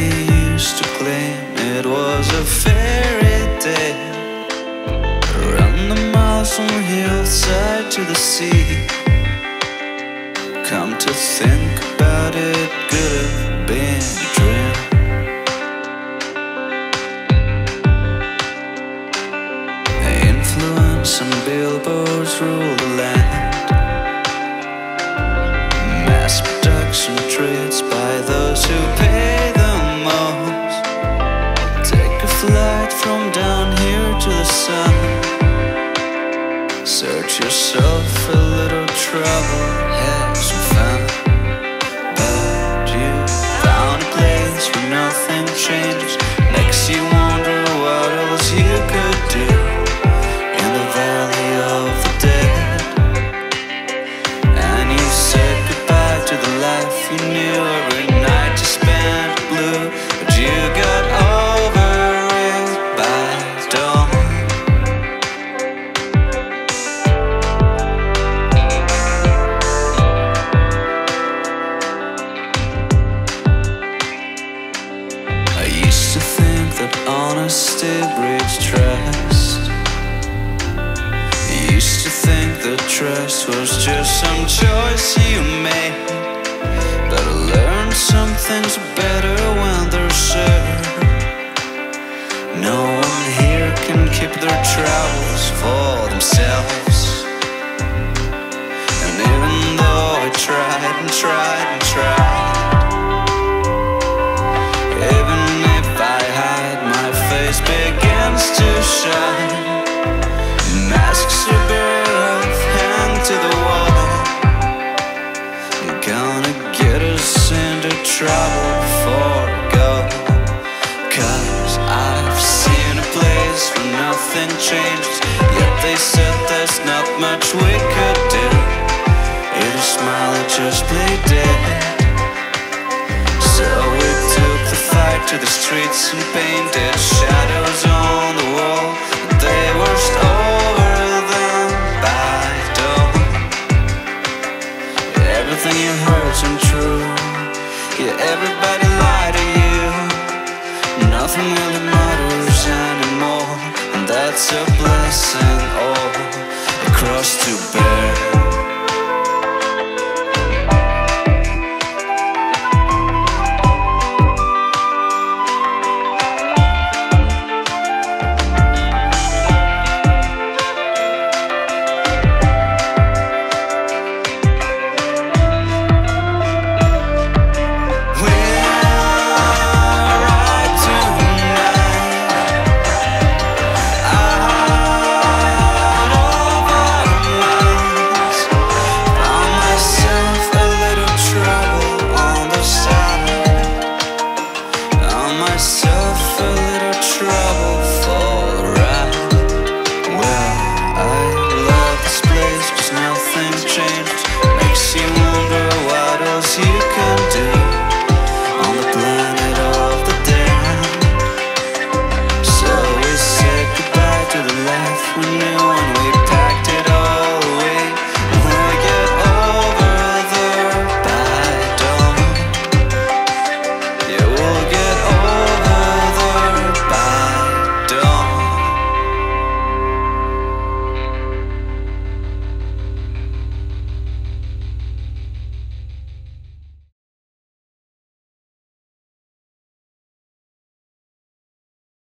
Many used to claim it was a fairy tale. Around the miles from the hillside to the sea. Come to think about it, could have been a dream. Influence and billboards rule the land. Flight from down here to the sun. Search yourself for a little trouble, honesty breeds trust. I used to think that trust was just some choice you made. But I learned some things are better when they're shared. No one here can keep their troubles for themselves. And even though I tried and tried. To the wall. They're gonna get us into trouble before we go. Cause I've seen a place where nothing changed. Yet they said there's not much we could do. Hit a smile and just play dead. So we took the fight to the streets and painted shadows Everything you heard's untrue. Yeah, everybody lied to you. Nothing really matters anymore, and that's a blessing. All across to bear. so